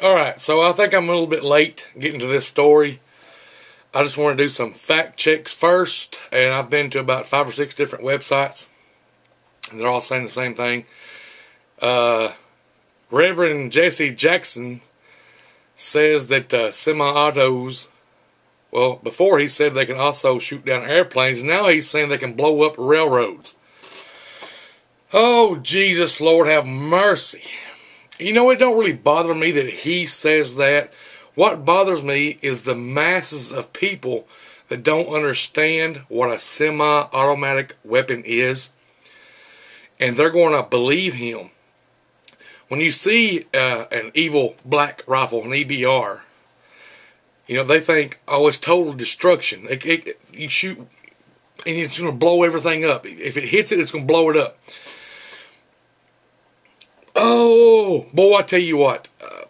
Alright, so I think I'm a little bit late getting to this story. I just want to do some fact checks first, and I've been to about five or six different websites, and they're all saying the same thing. Uh, Reverend Jesse Jackson says that uh, semi-autos, well, before he said they can also shoot down airplanes, now he's saying they can blow up railroads. Oh, Jesus, Lord, have mercy. You know, it don't really bother me that he says that. What bothers me is the masses of people that don't understand what a semi-automatic weapon is. And they're going to believe him. When you see uh, an evil black rifle, an EBR, you know, they think, oh, it's total destruction. It, it, you shoot and it's going to blow everything up. If it hits it, it's going to blow it up. Oh, boy, I tell you what. Uh,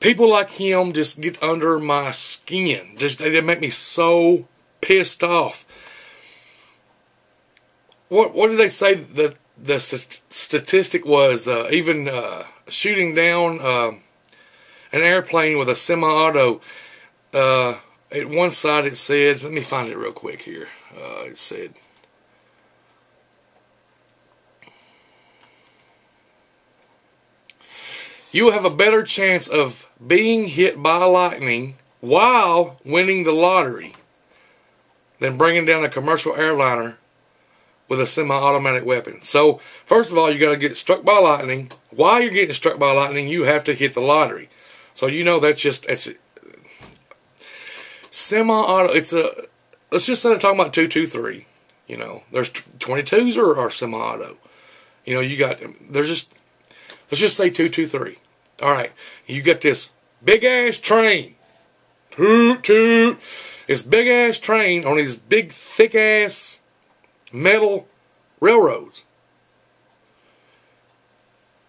people like him just get under my skin. Just They make me so pissed off. What what did they say the the st statistic was? Uh, even uh, shooting down um, an airplane with a semi-auto. Uh, at one side it said, let me find it real quick here. Uh, it said you have a better chance of being hit by lightning while winning the lottery than bringing down a commercial airliner with a semi-automatic weapon. So, first of all, you got to get struck by lightning. While you're getting struck by lightning, you have to hit the lottery. So, you know that's just it's semi-auto. It's a let's just say they're talking about two two three. You know, there's 22s or, or semi-auto. You know, you got there's just let's just say two two three. All right, you got this big ass train. Toot toot. This big ass train on these big thick ass metal railroads.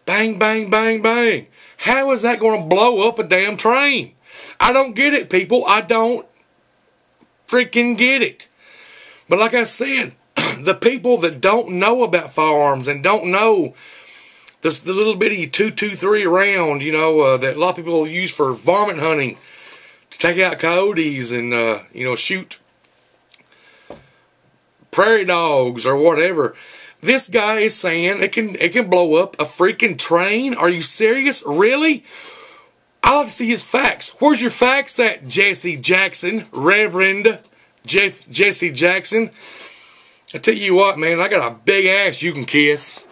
Bang, bang, bang, bang. How is that going to blow up a damn train? I don't get it, people. I don't freaking get it. But like I said, the people that don't know about firearms and don't know the little bitty 223 round, you know, uh, that a lot of people use for varmint hunting to take out coyotes and, uh, you know, shoot prairie dogs or whatever. This guy is saying it can it can blow up a freaking train. Are you serious? Really? I like to see his facts. Where's your facts at, Jesse Jackson, Reverend Jeff, Jesse Jackson? I tell you what, man, I got a big ass you can kiss.